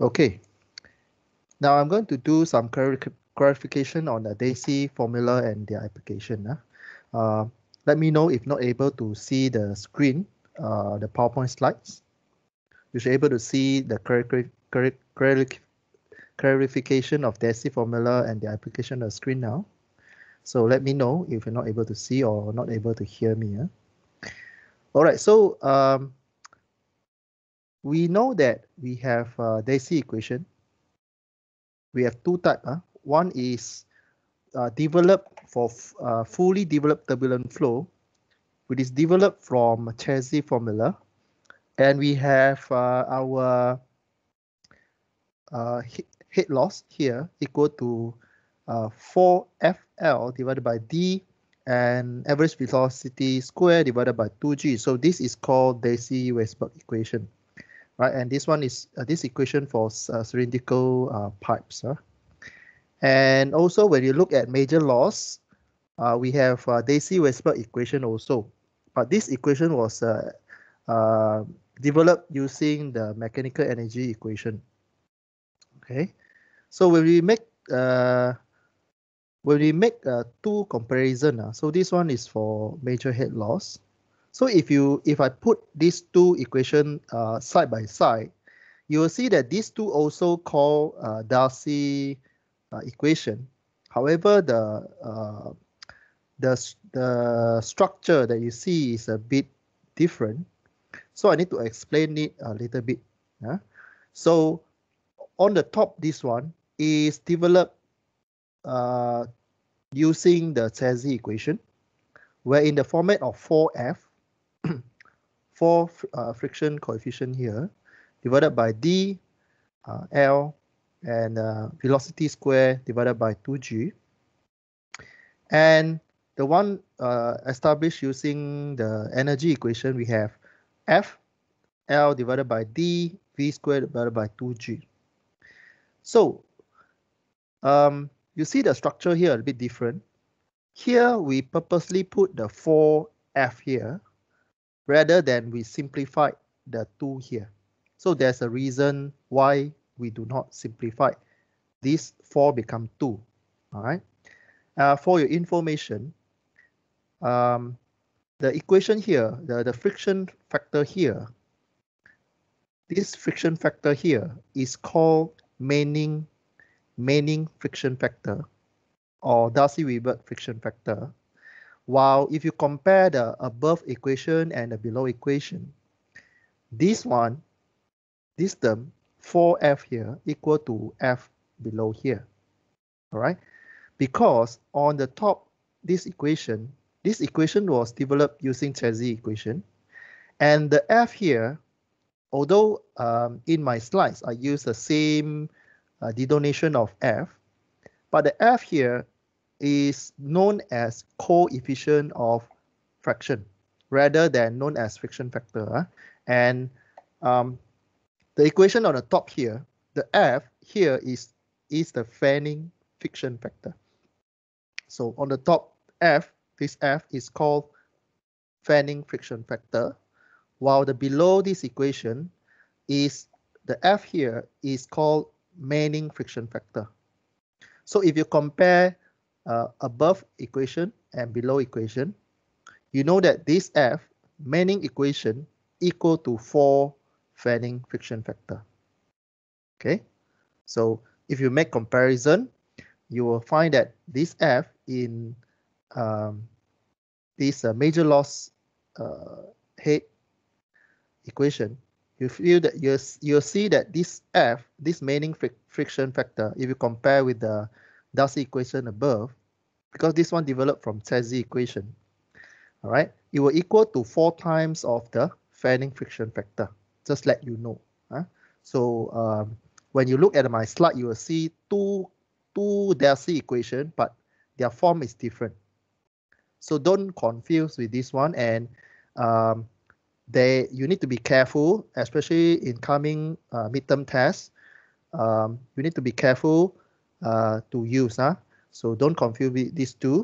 Okay. Now I'm going to do some clarification on the Darcy formula and their application. Uh, let me know if not able to see the screen, uh, the PowerPoint slides. You should able to see the clarification of Darcy formula and the application on the screen now. So let me know if you're not able to see or not able to hear me. All right, so um, we know that we have Darcy equation. We have two types. Huh? One is uh, developed for uh, fully developed turbulent flow, which is developed from Chezy formula. And we have uh, our uh, head loss here equal to 4FL uh, divided by D and average velocity square divided by 2G. So this is called Darcy-Weisbach equation right? And this one is uh, this equation for uh, cylindrical uh, pipes. Huh? And also when you look at major loss, uh, we have uh, Darcy-Weisbach equation also. But this equation was uh, developed using the mechanical energy equation. Okay, so when we make when we make two comparison, so this one is for major head loss, so if you if I put these two equation uh, side by side, you will see that these two also call uh, Darcy uh, equation. However, the uh, the the structure that you see is a bit different. So I need to explain it a little bit. Yeah? So on the top, this one is developed uh, using the Chezy equation, where in the format of 4F, 4 uh, friction coefficient here divided by d uh, L and uh, velocity square divided by 2g. And the one uh, established using the energy equation, we have F L divided by D V squared divided by 2G. So um, you see the structure here a bit different. Here we purposely put the 4F here rather than we simplify the 2 here. So there's a reason why we do not simplify. These 4 become 2. All right. Uh, for your information, um, the equation here, the, the friction factor here, this friction factor here is called Manning, Manning friction factor or Darcy-Weisbach friction factor. While if you compare the above equation and the below equation, this one, this term, 4f here equal to f below here. All right, because on the top, this equation, this equation was developed using Chezy equation, and the f here, although um, in my slides I use the same uh, denotation of f, but the f here is known as coefficient of friction rather than known as friction factor. Uh. And um, the equation on the top here, the F here is, is the fanning friction factor. So on the top F, this F is called fanning friction factor, while the below this equation is the F here is called Manning friction factor. So if you compare uh, above equation and below equation, you know that this F, Manning equation, equal to 4 fanning friction factor. Okay, so if you make comparison, you will find that this F in um, this uh, major loss uh, head equation, you feel that you you'll see that this F, this Manning fr friction factor, if you compare with the Darcy equation above, because this one developed from Chezy equation, all right, it will equal to four times of the fanning friction factor. Just let you know. Huh? So um, when you look at my slide, you will see two two Darcy equation, but their form is different. So don't confuse with this one, and um, they you need to be careful, especially in coming uh, midterm tests. Um, you need to be careful uh, to use. Huh? So don't confuse these two.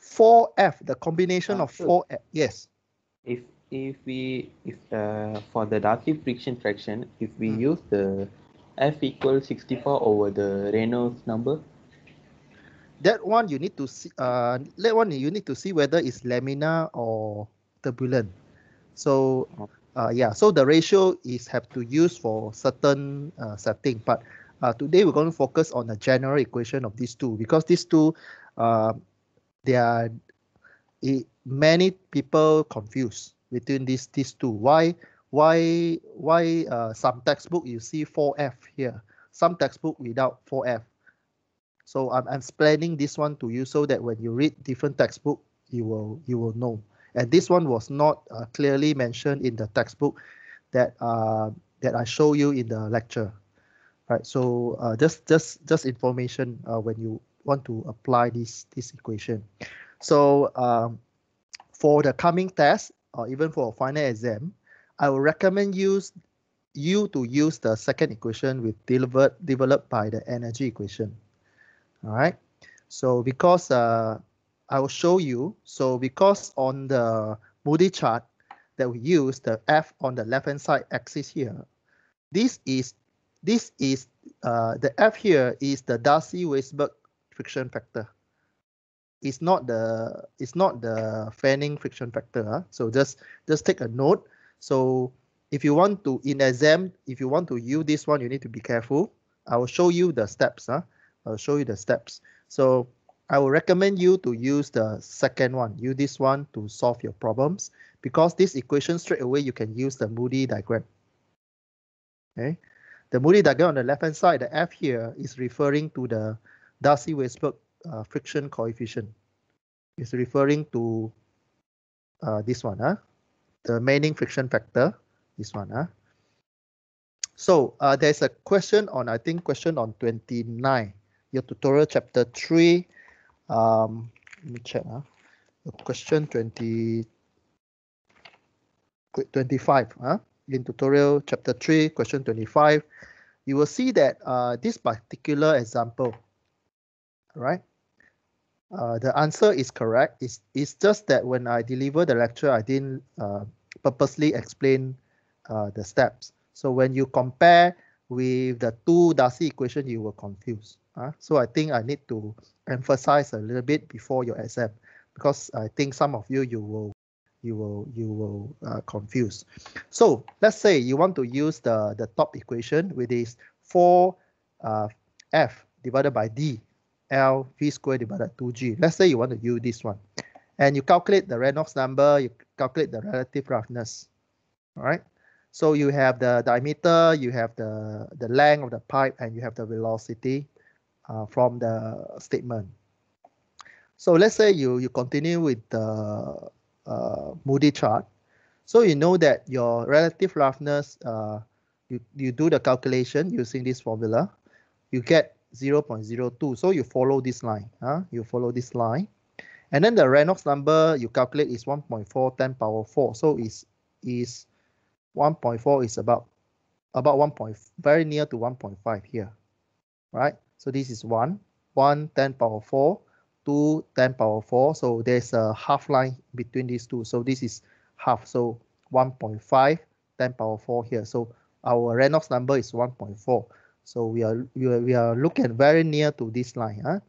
4F, the combination uh, of 4F, yes. If if we if uh, for the Darcy friction fraction, if we hmm. use the F equals 64 over the Reynolds number? That one you need to see. Uh, that one you need to see whether it's laminar or turbulent. So, oh. uh, yeah. So the ratio is have to use for certain uh, setting. But uh, today we're going to focus on the general equation of these two because these two, uh, are it, many people confused between these these two. Why why why uh, some textbook you see 4F here, some textbook without 4F. So I'm, I'm explaining this one to you so that when you read different textbook, you will you will know. And this one was not uh, clearly mentioned in the textbook that uh, that I show you in the lecture. Right. So uh, just just just information uh, when you want to apply this this equation. So um, for the coming test or even for a final exam, I will recommend use you to use the second equation with delivered developed by the energy equation. All right. So because uh, I will show you. So because on the Moody chart that we use the F on the left hand side axis here, this is this is uh, the F here is the Darcy-Weisbach friction factor. It's not the it's not the fanning friction factor. Huh? So just just take a note so if you want to, in exam, if you want to use this one, you need to be careful. I will show you the steps. Huh? I'll show you the steps. So I will recommend you to use the second one. Use this one to solve your problems because this equation straight away you can use the Moody diagram. Okay, the Moody diagram on the left hand side, the F here is referring to the Darcy-Weisbach uh, friction coefficient. It's referring to uh, this one, huh? the Manning friction factor, this one. Huh? So uh, there's a question on, I think, question on 29, your tutorial chapter 3. Um, let me check. Huh? Question 20, 25. Huh? In tutorial chapter 3, question 25, you will see that uh, this particular example, right? Uh, the answer is correct. It's, it's just that when I deliver the lecture, I didn't uh, purposely explain uh, the steps. So when you compare with the two Darcy equation, you will confuse. Uh, so I think I need to emphasize a little bit before your exam because I think some of you you will you will you will uh, confuse. So let's say you want to use the the top equation which is 4 uh, f divided by d L V squared divided by 2G. Let's say you want to use this one. And you calculate the Reynolds number, you calculate the relative roughness. All right. So you have the diameter, you have the, the length of the pipe, and you have the velocity uh, from the statement. So let's say you, you continue with the uh, Moody chart. So you know that your relative roughness, uh, you, you do the calculation using this formula, you get 0.02. So you follow this line. Huh? You follow this line. And then the Reynolds number you calculate is 1.4 10 power 4. So is is 1.4 is about about 1. Point, very near to 1.5 here. Right? So this is 1, 1 10 power 4, 2 10 power 4. So there's a half line between these two. So this is half. So 1.5 10 power 4 here. So our Reynolds number is 1.4. So we are, we are, we are looking very near to this line. Huh?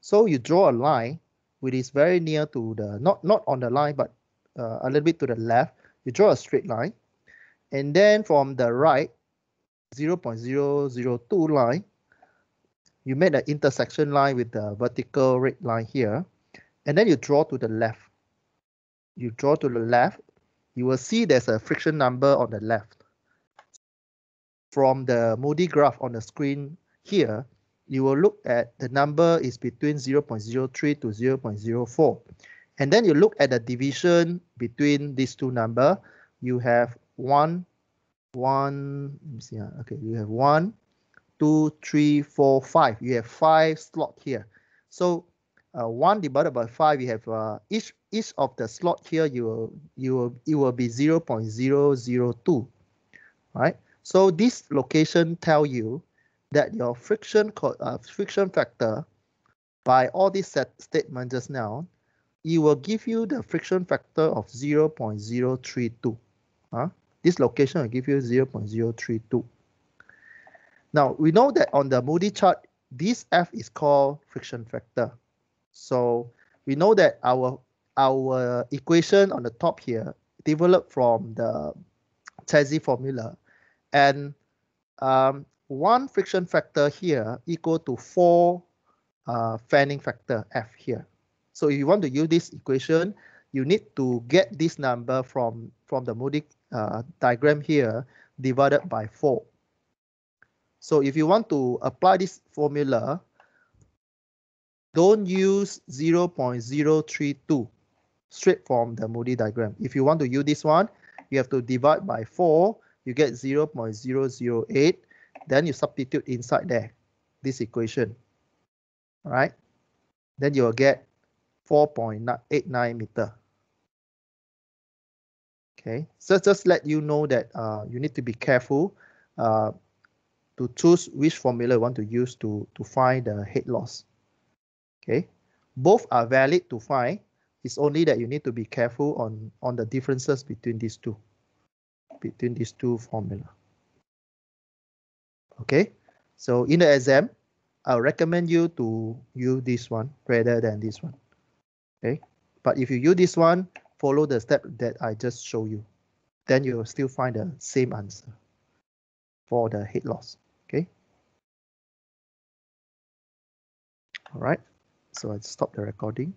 So you draw a line which is very near to the, not, not on the line, but uh, a little bit to the left. You draw a straight line. And then from the right, 0 0.002 line, you make the intersection line with the vertical red line here. And then you draw to the left. You draw to the left, you will see there's a friction number on the left from the Moody graph on the screen here, you will look at the number is between 0.03 to 0.04. And then you look at the division between these two number. You have one, one, let me see, ah, okay, you have one, two, three, four, five. You have five slot here. So uh, one divided by five, you have uh, each each of the slot here, you will you will it will be 0.002, right? So this location tell you that your friction uh, friction factor by all these set statement just now it will give you the friction factor of 0 0.032. Huh? This location will give you 0 0.032. Now, we know that on the Moody chart, this F is called friction factor. So we know that our, our equation on the top here developed from the Chezy formula. And um, one friction factor here equal to four uh, fanning factor F here. So if you want to use this equation, you need to get this number from, from the Moody uh, diagram here divided by 4. So if you want to apply this formula, don't use 0.032 straight from the Moody diagram. If you want to use this one, you have to divide by 4, you get 0.008, then you substitute inside there, this equation. All right, then you will get 4.89 meter. Okay, so just let you know that uh, you need to be careful uh, to choose which formula you want to use to, to find the head loss. Okay, both are valid to find. It's only that you need to be careful on, on the differences between these two, between these two formula. Okay, so in the exam, I'll recommend you to use this one rather than this one. Okay, but if you use this one, follow the step that I just show you. Then you will still find the same answer for the head loss. Okay. All right. So I stop the recording.